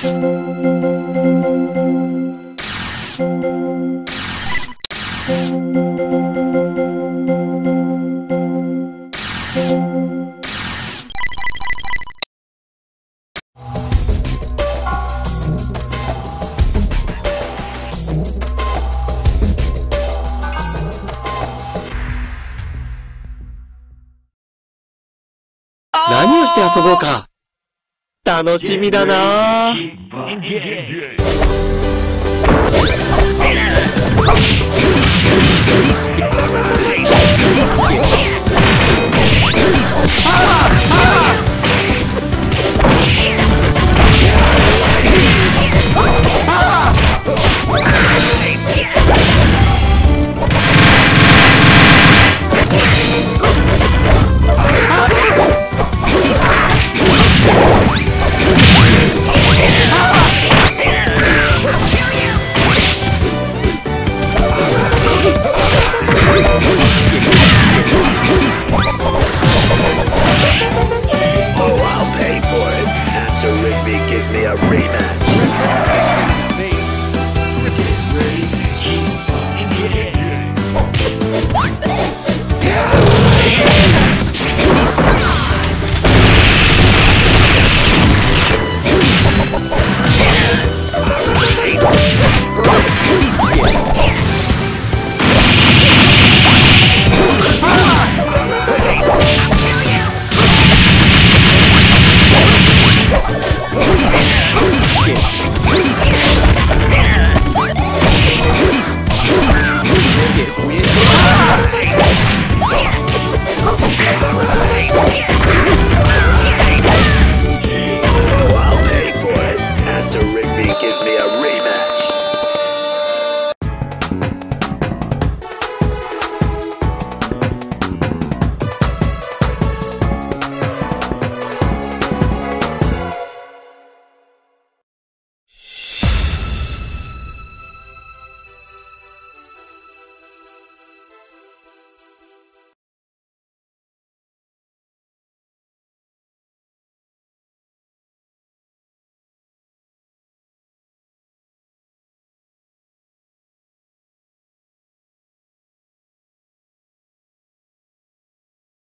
何をして遊ぼうか。楽しみだな。a rematch.